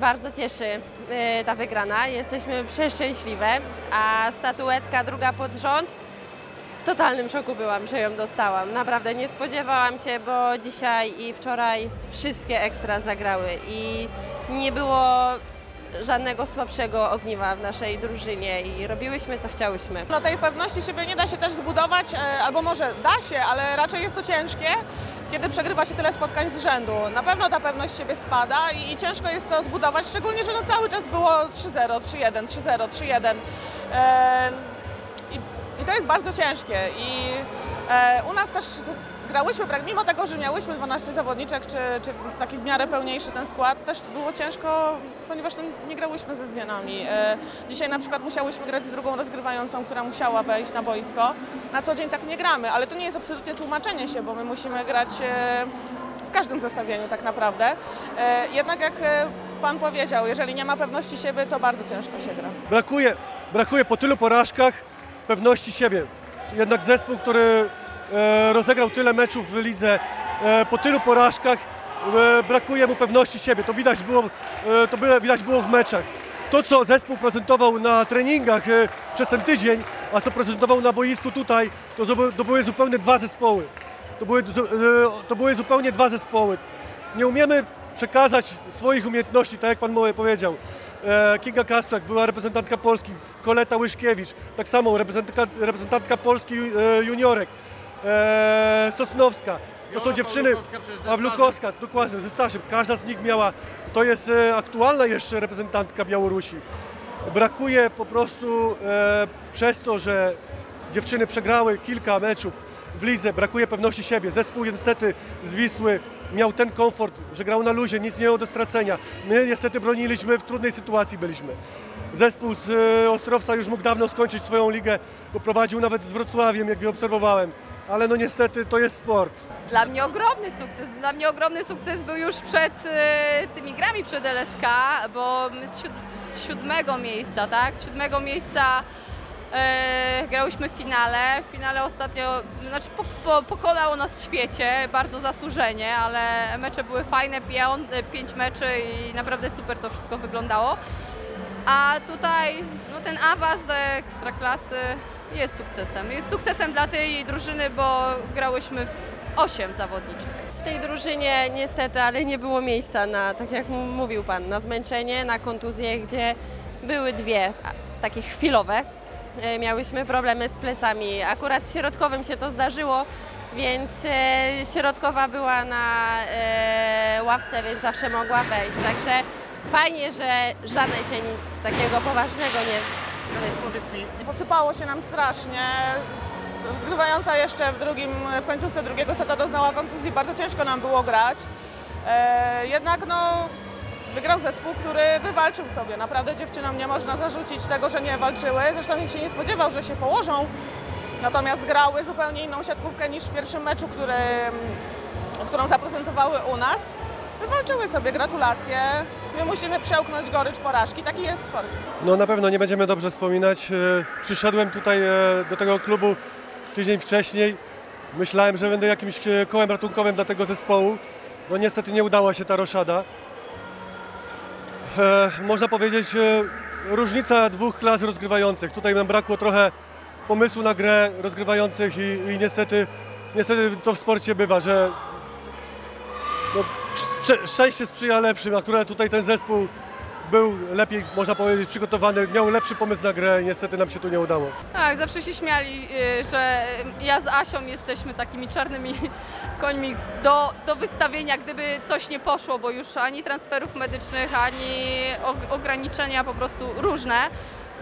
Bardzo cieszy e, ta wygrana. Jesteśmy przeszczęśliwe, a statuetka druga pod rząd. W totalnym szoku byłam, że ją dostałam. Naprawdę nie spodziewałam się, bo dzisiaj i wczoraj wszystkie ekstra zagrały i nie było żadnego słabszego ogniwa w naszej drużynie i robiłyśmy co chciałyśmy. No tej pewności siebie nie da się też zbudować, e, albo może da się, ale raczej jest to ciężkie, kiedy przegrywa się tyle spotkań z rzędu. Na pewno ta pewność siebie spada i, i ciężko jest to zbudować, szczególnie, że no cały czas było 3-0, 3-1, 3-0, 3-1. E, i, I to jest bardzo ciężkie. I e, u nas też grałyśmy, mimo tego, że miałyśmy 12 zawodniczek, czy, czy taki w miarę pełniejszy ten skład, też było ciężko, ponieważ no, nie grałyśmy ze zmianami. E, dzisiaj na przykład musiałyśmy grać z drugą rozgrywającą, która musiała wejść na boisko. Na co dzień tak nie gramy, ale to nie jest absolutnie tłumaczenie się, bo my musimy grać e, w każdym zestawieniu tak naprawdę. E, jednak jak Pan powiedział, jeżeli nie ma pewności siebie, to bardzo ciężko się gra. Brakuje, brakuje po tylu porażkach pewności siebie. Jednak zespół, który rozegrał tyle meczów w lidze, e, po tylu porażkach e, brakuje mu pewności siebie. To widać było, e, to widać było w meczach. To, co zespół prezentował na treningach e, przez ten tydzień, a co prezentował na boisku tutaj, to, to były zupełnie dwa zespoły. To były, e, to były zupełnie dwa zespoły. Nie umiemy przekazać swoich umiejętności, tak jak Pan Moje powiedział. E, Kinga Kasprzak była reprezentantka Polski, Koleta Łyszkiewicz, tak samo reprezentantka, reprezentantka Polski e, juniorek, e, Sosnowska. To są dziewczyny, ze Pawlukowska, dokładnie, ze Staszem. Każda z nich miała, to jest e, aktualna jeszcze reprezentantka Białorusi. Brakuje po prostu e, przez to, że dziewczyny przegrały kilka meczów w lidze, brakuje pewności siebie. Zespół niestety z Wisły miał ten komfort, że grał na luzie, nic nie miał do stracenia. My niestety broniliśmy, w trudnej sytuacji byliśmy. Zespół z e, Ostrowca już mógł dawno skończyć swoją ligę, bo prowadził nawet z Wrocławiem, jak go obserwowałem. Ale no niestety to jest sport. Dla mnie ogromny sukces. Dla mnie ogromny sukces był już przed e, tymi grami przed LSK, bo z, siód z siódmego miejsca, tak? Z siódmego miejsca e, grałyśmy w finale. W finale ostatnio, znaczy po, po, pokonało nas świecie, bardzo zasłużenie, ale mecze były fajne, pią, pięć meczy i naprawdę super to wszystko wyglądało. A tutaj no, ten awans do ekstraklasy jest sukcesem. Jest sukcesem dla tej drużyny, bo grałyśmy w 8 zawodniczek. W tej drużynie niestety, ale nie było miejsca na, tak jak mówił Pan, na zmęczenie, na kontuzje, gdzie były dwie takie chwilowe. E, Miałyśmy problemy z plecami. Akurat środkowym się to zdarzyło, więc e, środkowa była na e, ławce, więc zawsze mogła wejść. Także fajnie, że żadnej się nic takiego poważnego nie Powiedz mi, Posypało się nam strasznie. Rozgrywająca jeszcze w drugim, w końcówce drugiego seta doznała kontuzji, bardzo ciężko nam było grać. E, jednak no, wygrał zespół, który wywalczył sobie. Naprawdę dziewczynom nie można zarzucić tego, że nie walczyły. Zresztą nikt się nie spodziewał, że się położą. Natomiast grały zupełnie inną siatkówkę niż w pierwszym meczu, który, którą zaprezentowały u nas. Wywalczyły sobie, gratulacje. My musimy przełknąć gorycz porażki. Taki jest sport. No na pewno nie będziemy dobrze wspominać. E, Przyszedłem tutaj e, do tego klubu tydzień wcześniej. Myślałem, że będę jakimś e, kołem ratunkowym dla tego zespołu. No niestety nie udała się ta roszada. Można powiedzieć, różnica dwóch klas rozgrywających. Tutaj nam brakło trochę pomysłu na grę rozgrywających i, i niestety, niestety to w sporcie bywa, że no, szczęście sprzyja lepszym, a które tutaj ten zespół był lepiej, można powiedzieć, przygotowany, miał lepszy pomysł na grę niestety nam się tu nie udało. Tak, zawsze się śmiali, y, że ja z Asią jesteśmy takimi czarnymi końmi do, do wystawienia, gdyby coś nie poszło, bo już ani transferów medycznych, ani og- ograniczenia po prostu różne.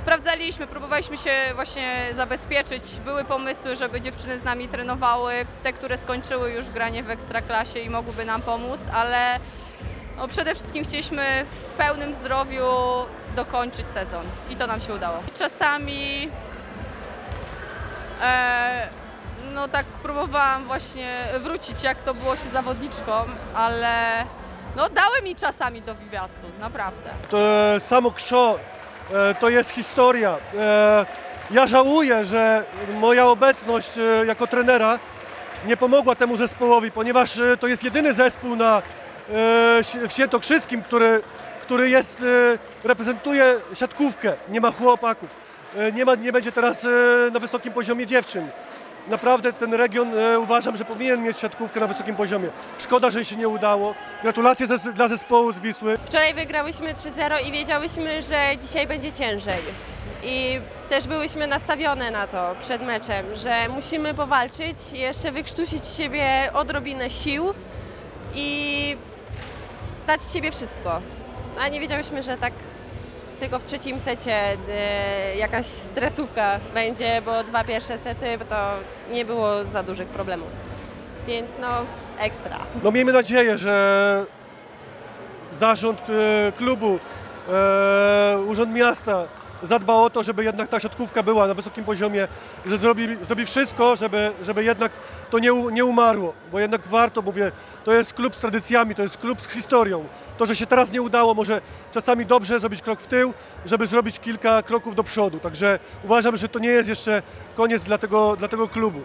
Sprawdzaliśmy, próbowaliśmy się właśnie zabezpieczyć. Były pomysły, żeby dziewczyny z nami trenowały, te, które skończyły już granie w ekstraklasie i mogłyby nam pomóc, ale no, przede wszystkim chcieliśmy w pełnym zdrowiu dokończyć sezon i to nam się udało. Czasami e, no tak próbowałam właśnie wrócić jak to było się zawodniczką, ale no dały mi czasami do wywiadu, naprawdę. To samo Krzo e, to jest historia. E, Ja żałuję, że moja obecność e, jako trenera nie pomogła temu zespołowi, ponieważ e, to jest jedyny zespół na, e, w Świętokrzyskim, który, który jest, e, reprezentuje siatkówkę, nie ma chłopaków, e, nie, ma, nie będzie teraz e, na wysokim poziomie dziewczyn. Naprawdę ten region e, uważam, że powinien mieć siatkówkę na wysokim poziomie. Szkoda, że się nie udało. Gratulacje dla zespołu z Wisły. Wczoraj wygrałyśmy 3-0 i wiedziałyśmy, że dzisiaj będzie ciężej. I też byłyśmy nastawione na to przed meczem, że musimy powalczyć, jeszcze wykrztusić siebie odrobinę sił i dać z siebie wszystko. A nie wiedziałyśmy, że tak tylko w trzecim secie e, jakaś stresówka będzie, bo dwa pierwsze sety to nie było za dużych problemów. Więc no ekstra. No miejmy nadzieję, że zarząd e, klubu, e, urząd miasta zadba o to, żeby jednak ta siatkówka była na wysokim poziomie, że zrobi, zrobi wszystko, żeby, żeby jednak to nie, nie umarło, bo jednak warto, mówię, to jest klub z tradycjami, to jest klub z historią. To, że się teraz nie udało, może czasami dobrze zrobić krok w tył, żeby zrobić kilka kroków do przodu. Także uważam, że to nie jest jeszcze koniec dla tego, dla tego klubu.